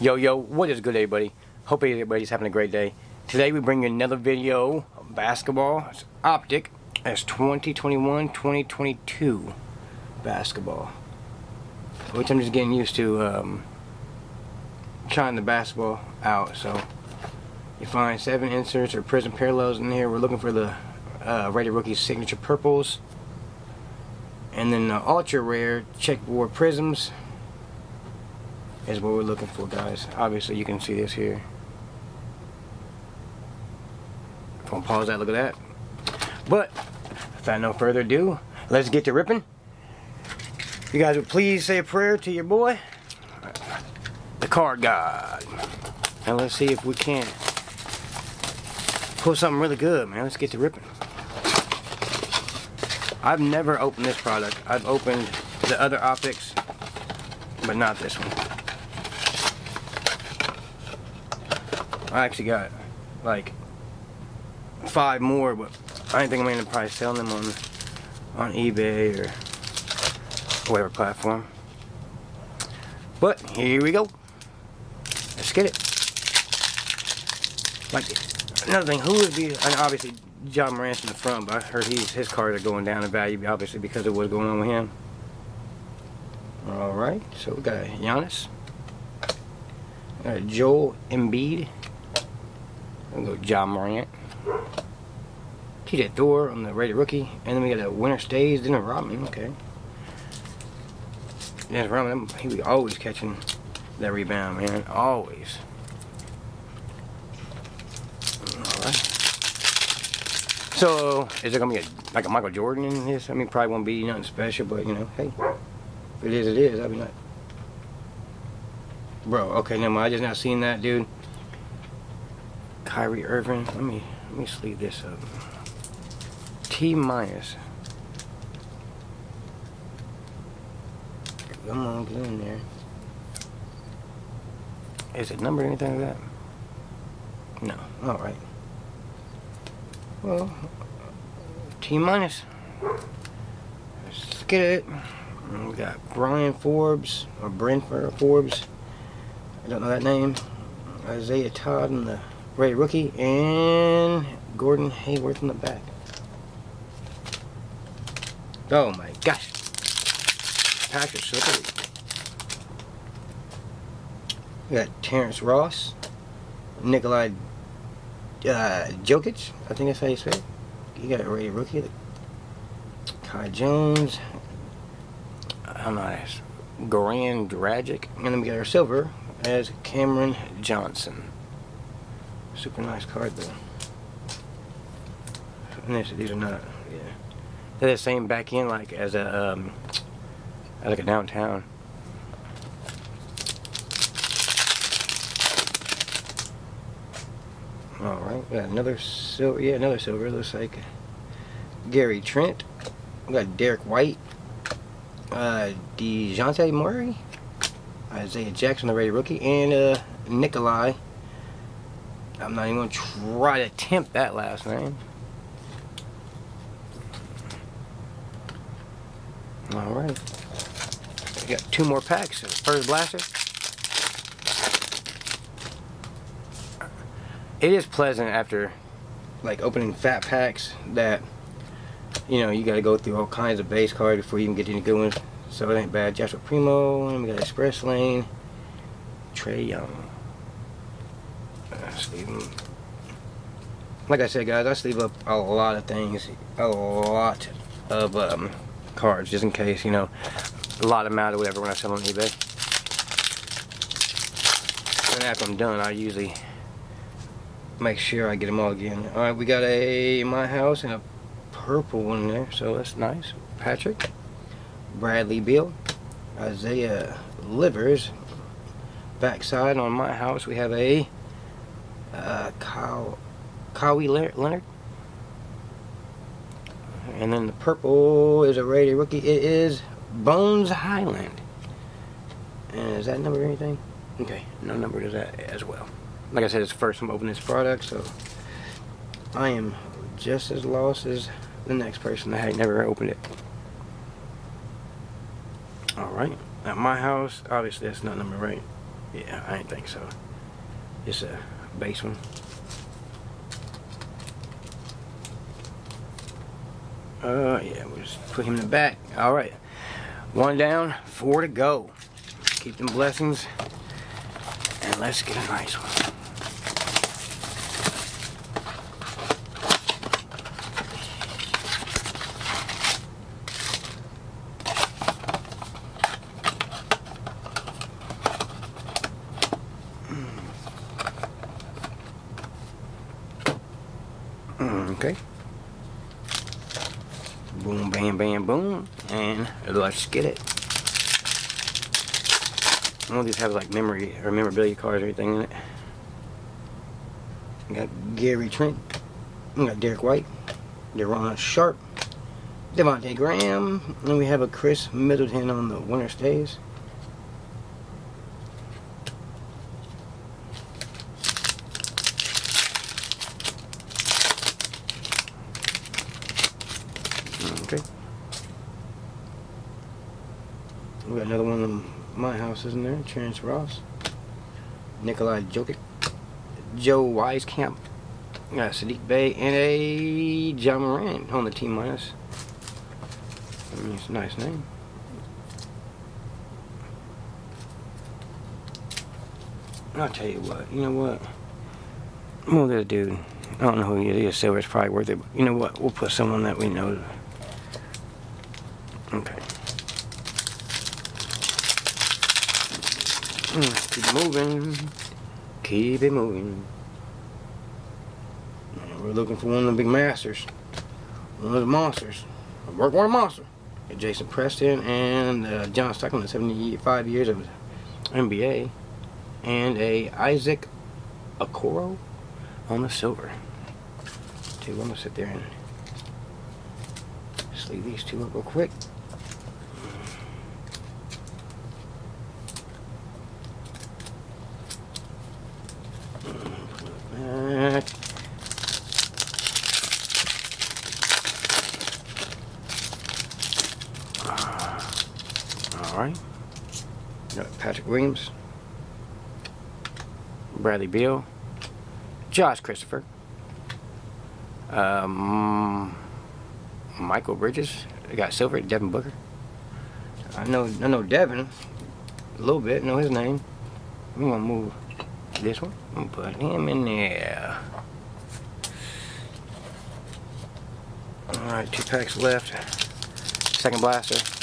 Yo, yo, what is good, everybody? Hope everybody's having a great day. Today we bring you another video of basketball. It's Optic. It's 2021-2022 basketball. Which I'm just getting used to um, trying the basketball out. So you find seven inserts or prism parallels in here. We're looking for the uh, Rated Rookie Signature Purples. And then the ultra rare checkboard prisms is what we're looking for guys. Obviously you can see this here. If I pause that look at that. But without no further ado let's get to ripping. You guys would please say a prayer to your boy the card god and let's see if we can pull something really good man. Let's get to ripping. I've never opened this product. I've opened the other optics but not this one I actually got like five more, but I think I'm gonna probably sell them on on eBay or whatever platform. But here we go. Let's get it. Like another thing, who would be? And obviously Ja Morant's in the front, but I heard he's his cards are going down in value, obviously because of what's going on with him. All right, so we got Giannis, got Joel Embiid. I'm go Ja Morant. TJ Thor on the rated rookie. And then we got a winner stays, Dennis Rodman, okay. Dennis Rodman, he was always catching that rebound, man. Always. Alright. So, is there gonna be a, like a Michael Jordan in this? I mean, probably won't be nothing special, but you know, hey, if it is, it is. I mean, not. Bro, okay, mind. I just not seen that, dude. Kyrie Irving. Let me let me sleeve this up. T minus. Come on, get in there. Is it numbered or anything like that? No. All right. Well, T minus. Let's get it. We got Brian Forbes or Brent Forbes. I don't know that name. Isaiah Todd and the Ray rookie and Gordon Hayward in the back. Oh my gosh. Pack is slippery. We got Terrence Ross, Nikolai uh, Jokic, I think that's how you say it. You got rated rookie. Kai Jones. I'm not Goran Dragic. And then we got our silver as Cameron Johnson. Super nice card though. And this, these are not, yeah. They're the same back end like as a, um, like a downtown. Alright, we got another silver, yeah, another silver, looks like Gary Trent. We got Derrick White, uh, DeJounte Murray, Isaiah Jackson, the ready rookie, and uh, Nikolai I'm not even going to try to attempt that last name. Alright. We got two more packs. First blaster. It is pleasant after like opening fat packs that you know you got to go through all kinds of base cards before you even get any good ones. So it ain't bad. Joshua Primo, and we got Express Lane, Trae Young Like I said, guys, I sleeve up a lot of things, a lot of um, cards, just in case, you know, a lot of them out or whatever when I sell on eBay. And after I'm done, I usually make sure I get them all again. All right, we got a My House and a purple one there, so that's nice. Patrick, Bradley Beal, Isaiah Livers. Backside on My House, we have a uh, Kyle, Kawhi Leonard. And then the purple is a rated rookie. It is Bones Hyland. And is that number anything? Okay, no number to that as well. Like I said, it's first I'm opening this product, so I am just as lost as the next person that had never opened it. Alright, at my house, obviously that's not number right. Yeah, I didn't think so. It's a base one. Uh, yeah, we'll just put him in the back. All right. One down, four to go. Keep them blessings. And let's get a nice one. Let's get it. All these have like memory or memorabilia cards or anything in it. We got Gary Trent. We got Derrick White. Day'Ron Sharpe. Devontae Graham. And we have a Khris Middleton on the winner stays. Okay. We got another one in there, Terrence Ross. Nikolai Jokic. Joe Wieskamp. We got Saddiq Bey and a Ja Morant on the team minus. I mean, it's a nice name. I'll tell you what, you know what? We'll a dude. I don't know who he is. Silver is probably worth it. But you know what? We'll put someone that we know. Okay. Mm, keep it moving. Keep it moving. We're looking for one of the big masters. One of the monsters. Work one monster. Jason Preston and uh, John Stockton, 75 years of NBA. And a Isaac Okoro on the silver. Two, I'm gonna sit there and sleeve these two up real quick. Back. All right. Got Patrick Williams, Bradley Beal, Josh Christopher, um, Mikal Bridges. I got silver. Devin Booker. I know. I know Devin a little bit. Know his name. I'm gonna move this one and put him in there. All right, two packs left. Second blaster.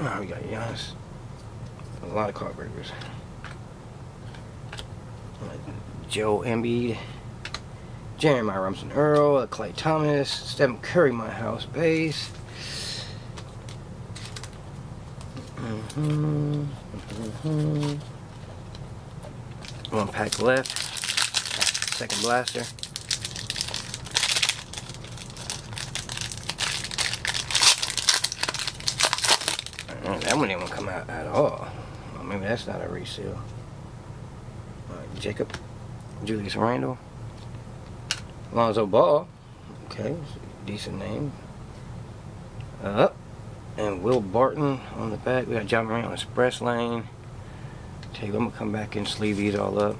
Oh, we got Giannis. A lot of card breakers. Joe Embiid, Jeremiah Robinson Earl, Clay Thomas, Stephen Curry, my house base. Mm-hmm. Mm-hmm. One pack left. Second blaster. Mm, that one didn't come out at all. Well, maybe that's not a reseal. Uh, Jacob, Julius Randle, Lonzo Ball. Okay, decent name. Up. and Will Barton on the back. We got John Morant on Express Lane. You, I'm gonna come back and sleeve these all up.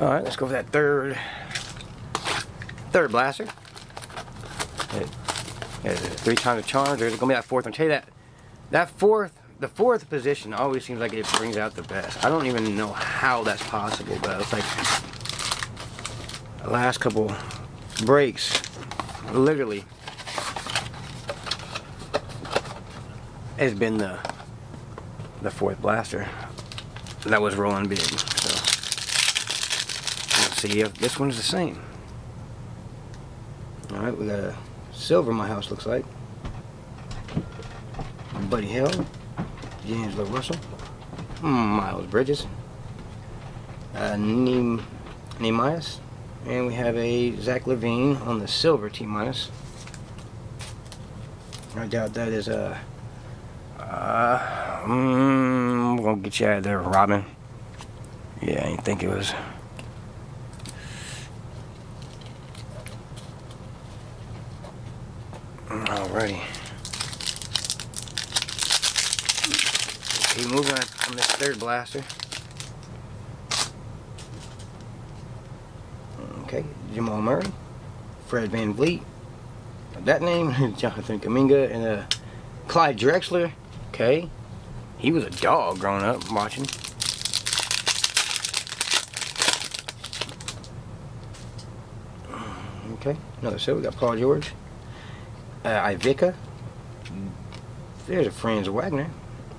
All right, let's go for that third, third blaster. Three times a charge. There's gonna be that fourth one. Tell you that, that fourth, the fourth position always seems like it brings out the best. I don't even know how that's possible, but it's like the last couple breaks, literally, has been the the fourth blaster that was rolling big. So let's see if this one's the same. All right, we got a silver. My house looks like Buddy Hield, James Russell, Miles Bridges, uh, Neem Nehemias, and we have a Zach LaVine on the silver T minus. I doubt that is a. Uh, mm, we're gonna get you out of there, Robin. Yeah, I didn't think it was. Alrighty. Keep moving on this third blaster. Okay, Jamal Murray, Fred VanVleet. That name, Jonathan Kuminga, and uh, Clyde Drexler. Okay, he was a dog growing up watching. Okay, another set. We got Paul George, uh, Ivica. There's a Franz Wagner,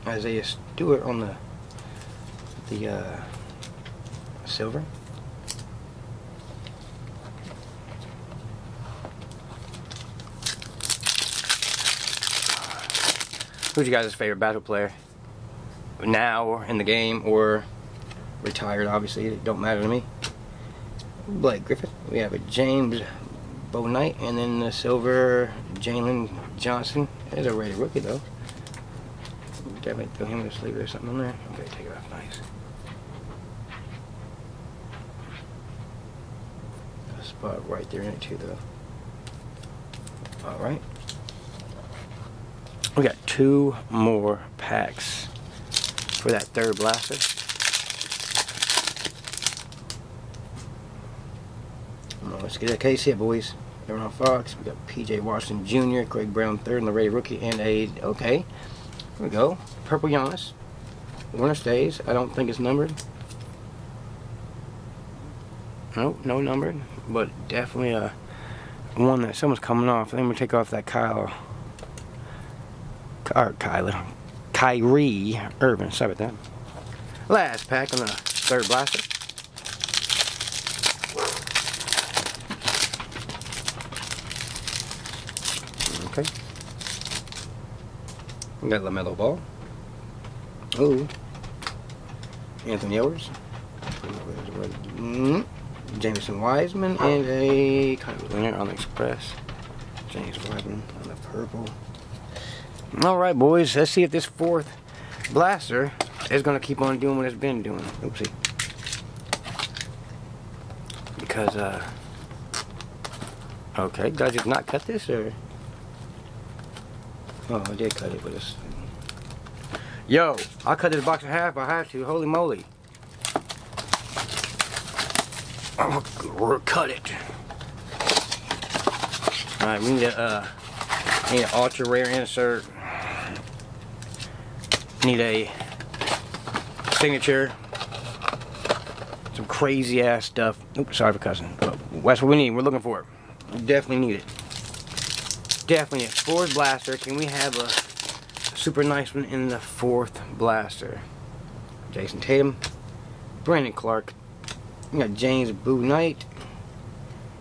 Isaiah Stewart on the the uh, silver. Who's your guys' favorite battle player? Now, or in the game, or retired, obviously. It don't matter to me. Blake Griffin. We have a James Bouknight, and then the silver Jalen Johnson. There's a rated rookie, though. Definitely throw him the sleeve or something on there. Okay, take it off. Nice. A spot right there in it, too, though. Alright. We got two more packs for that third blaster. let's get a case here, boys. Aaron Fox, we got PJ Washington Jr., Greg Brown third, and the Ray rookie, and a okay. Here we go. Purple Giannis. Winner stays. I don't think it's numbered. Nope, no numbered, but definitely a one that someone's coming off. Then we take off that Kyle or Kyler, Kyrie Irving. Sorry about that. Last pack on the third blaster. Okay. We got LaMelo Ball. Ooh. Anthony Edwards. Mm -hmm. Jameson Wiseman and a kind of winner on the Express. James Wiseman on the purple. Alright, boys, let's see if this fourth blaster is going to keep on doing what it's been doing. Oopsie. Because, uh... Okay, did I just not cut this, or... Oh, I did cut it, but it's... Yo, I cut this box in half, I have to, holy moly. Oh, cut it. Alright, we need a, uh, need an ultra rare insert need a signature, some crazy ass stuff. Oops, sorry for cussing. But that's what we need. We're looking for it. We definitely need it. Definitely a fourth blaster. Can we have a super nice one in the fourth blaster? Jayson Tatum, Brandon Clarke, We got James Bouknight.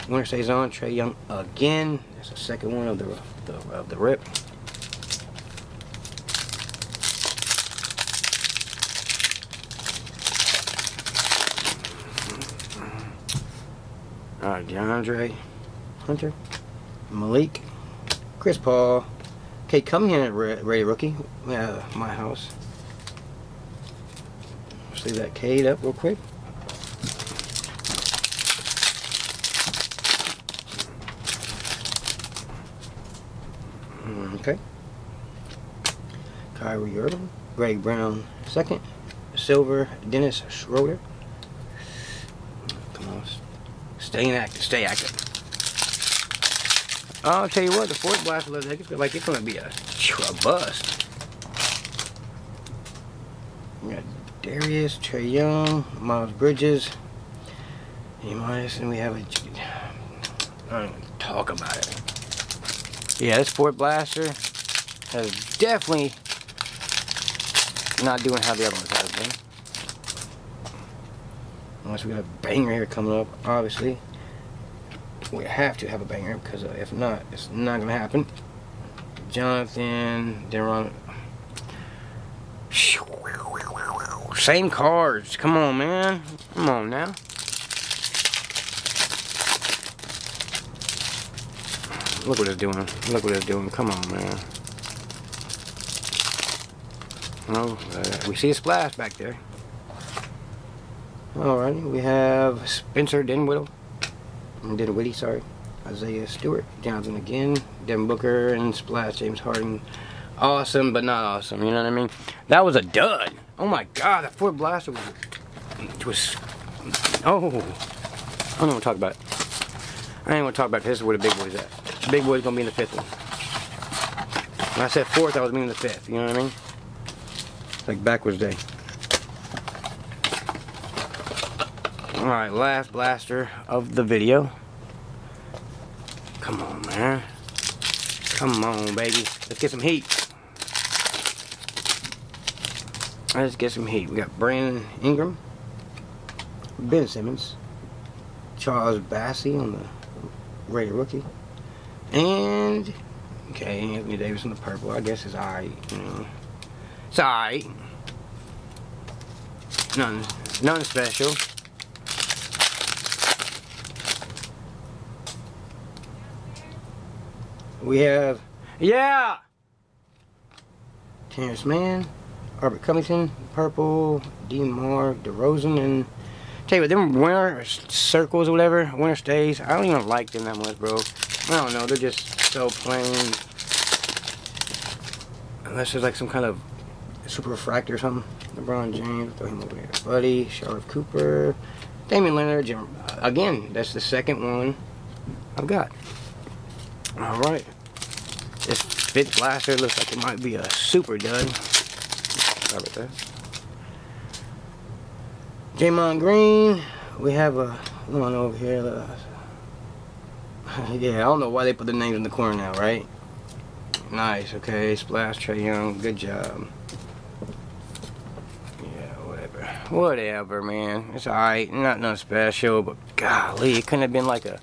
Winner stays on. Trae Young again. That's the second one of the, the of the rip. Uh, DeAndre Hunter, Malik, Chris Paul. Okay, come here, Ray Rookie. Uh, my house. Leave that Cade up real quick. Okay. Kyrie Irving, Greg Brown second, Silver, Dennis Schroeder. stay active, stay active. I'll tell you what, the fourth blast looks like it's, like it's gonna be a, a bust. We got Darius, Trae Young, Miles Bridges, Emias, and we have a. I don't even talk about it. Yeah, this Fort Blaster has definitely not doing how the other ones have been. Unless we got a banger here coming up, obviously. We have to have a banger because uh, if not, it's not going to happen. Jonathan, Deron. Same cards. Come on, man. Come on now. Look what it's doing. Look what it's doing. Come on, man. Oh, uh, we see a splash back there. Alrighty, we have Spencer Dinwiddie. Dinwiddie, sorry. Isaiah Stewart, Johnson again, Devin Booker, and Splash James Harden. Awesome, but not awesome. You know what I mean? That was a dud. Oh my God, that Ford Blaster was, It was oh, I don't want to talk about it. I ain't want to talk about it. This is where the big boy's at. The big boy's gonna be in the fifth one. When I said fourth, I was meaning the fifth. You know what I mean? Like backwards day. Alright, last blaster of the video. Come on, man. Come on, baby. Let's get some heat. Let's get some heat. We got Brandon Ingram, Ben Simmons, Charles Bassey on the Raider rookie, and okay, Anthony Davis on the purple. I guess it's alright. You know, it's alright. Nothing, nothing special. We have, yeah, Terance Mann, Robert Covington, purple, DeMar DeRozan, and tell you what, them winter circles or whatever, winter stays, I don't even like them that much, bro. I don't know, they're just so plain. Unless there's like some kind of super refractor or something. LeBron James, throw him over here. Buddy, Sharife Cooper, Damian Lillard, Jim. Again, that's the second one I've got. All right. This fifth blaster looks like it might be a super dud. Sorry about that. Draymond Green. We have a one over here. Yeah, I don't know why they put the names in the corner now, right? Nice, okay. Splash, Trae Young, good job. Yeah, whatever. Whatever, man. It's alright. Not nothing special, but golly, it couldn't have been like a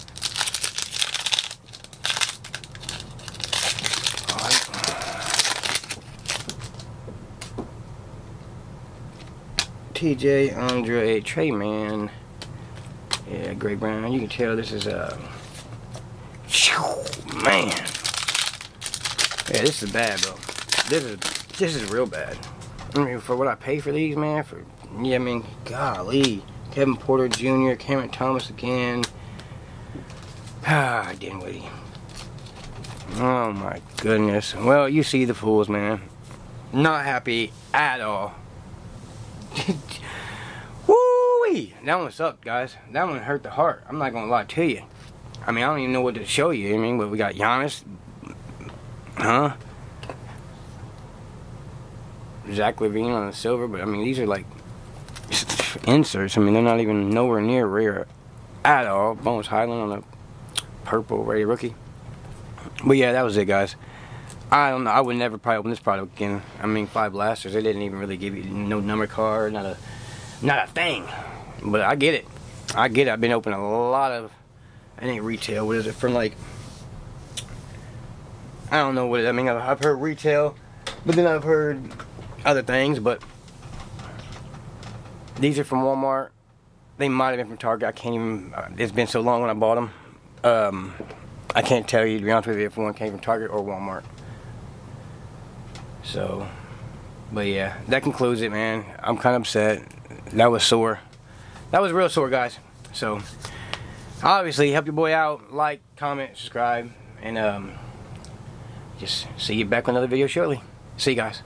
TJ, Andre, Trey Man. Yeah, Greg Brown. You can tell this is a. Uh, man. Yeah, this is bad, bro. This is this is real bad. I mean, for what I pay for these, man. For yeah, I mean, golly. Kevin Porter Jr., Cameron Thomas again. Ah, Dinwiddie. Oh my goodness. Well, you see the fools, man. Not happy at all. Woo-wee! That one sucked, guys. That one hurt the heart. I'm not gonna lie to you. I mean, I don't even know what to show you. I mean, but we got Giannis, huh? Zach LaVine on the silver, but I mean, these are like inserts. I mean, they're not even nowhere near rare at all. Bones Hyland on the purple Ray rookie. But yeah, that was it, guys. I don't know. I would never probably open this product again. I mean, five blasters. They didn't even really give you no number card, not a, not a thing. But I get it. I get it. I've been opening a lot of. I ain't retail. What is it from? Like, I don't know what it. I mean, I've heard retail, but then I've heard other things. But these are from Walmart. They might have been from Target. I can't even. Uh, it's been so long when I bought them. Um, I can't tell you to be honest with you if one came from Target or Walmart. So, but yeah, that concludes it, man. I'm kind of upset. That was sore. That was real sore, guys. So, obviously, help your boy out. Like, comment, subscribe, and um, just see you back with another video shortly. See you guys.